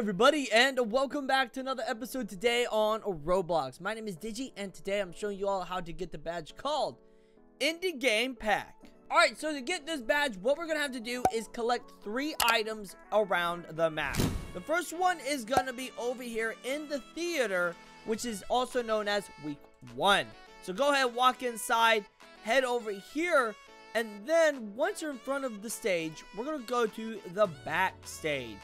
everybody, and welcome back to another episode today on Roblox. My name is Digi, and today I'm showing you all how to get the badge called Indie Game Pack. Alright, so to get this badge, what we're going to have to do is collect three items around the map. The first one is going to be over here in the theater, which is also known as Week 1. So go ahead, walk inside, head over here, and then once you're in front of the stage, we're going to go to the backstage.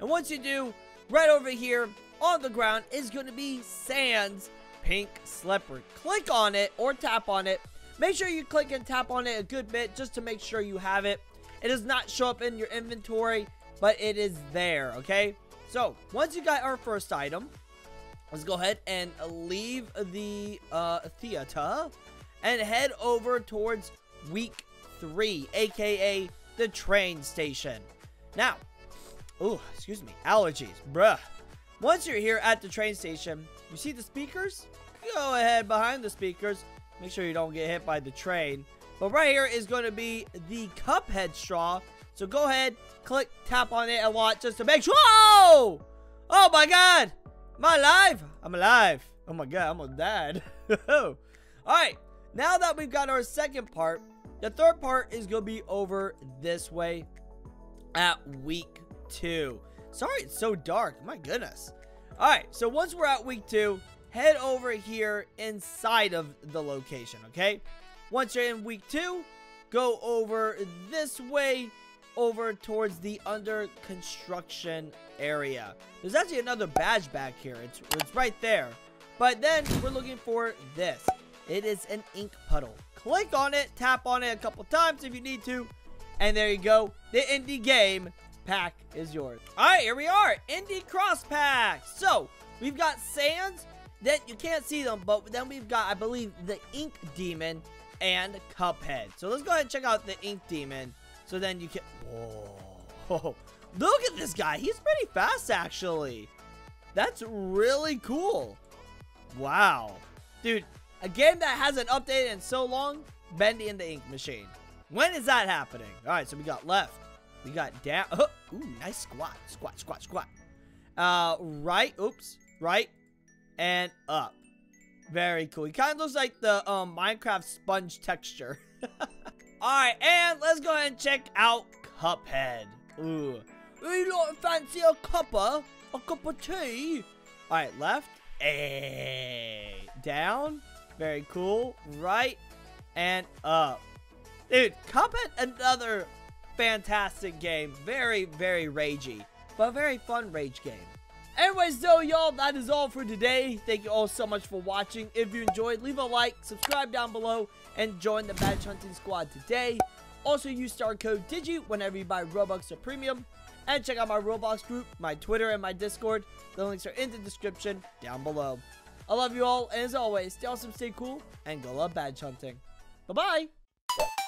And once you do, right over here on the ground is going to be Sans Pink Slipper. Click on it or tap on it. Make sure you click and tap on it a good bit just to make sure you have it. It does not show up in your inventory, but it is there, okay? So, once you got our first item, let's go ahead and leave the uh, theater and head over towards week three, aka the train station. Now, oh, excuse me, allergies, bruh. Once you're here at the train station, you see the speakers? Go ahead behind the speakers. Make sure you don't get hit by the train. But right here is going to be the Cuphead straw. So go ahead, click, tap on it a lot just to make sure. Oh my god! Am I alive? I'm alive. Oh my god, I'm a dad. Alright, now that we've got our second part, the third part is going to be over this way at week two. Sorry it's so dark. My goodness. Alright, so once we're at week two, head over here inside of the location, okay? Once you're in week two, go over this way over towards the under construction area. There's actually another badge back here. It's, it's right there. But then we're looking for this. It is an ink puddle. Click on it, tap on it a couple times if you need to. And there you go. The indie game pack is yours. All right, here we are. Indie cross pack. So we've got Sans. Then you can't see them, but then we've got, I believe, the Ink Demon and Cuphead. So let's go ahead and check out the Ink Demon. So then you can... Whoa. Look at this guy. He's pretty fast, actually. That's really cool. Wow. Dude, a game that hasn't updated in so long, Bendy and the Ink Machine. When is that happening? All right, so we got left. We got down. Oh, ooh, nice squat. Squat, squat, squat. Uh, right. Oops. Right. And up. Very cool. He kind of looks like the um, Minecraft sponge texture. Alright, and let's go ahead and check out Cuphead. Ooh. You don't fancy a cuppa? A cup of tea? Alright, left. Hey. Down. Very cool. Right. And up. Dude, Cuphead, another fantastic game. Very, very ragey. But very fun rage game. Anyways, though, y'all, that is all for today. Thank you all so much for watching. If you enjoyed, leave a like, subscribe down below, and join the Badge Hunting Squad today. Also, use star code DIGI whenever you buy Robux or Premium. And check out my Roblox group, my Twitter, and my Discord. The links are in the description down below. I love you all, and as always, stay awesome, stay cool, and go love badge hunting. Bye-bye!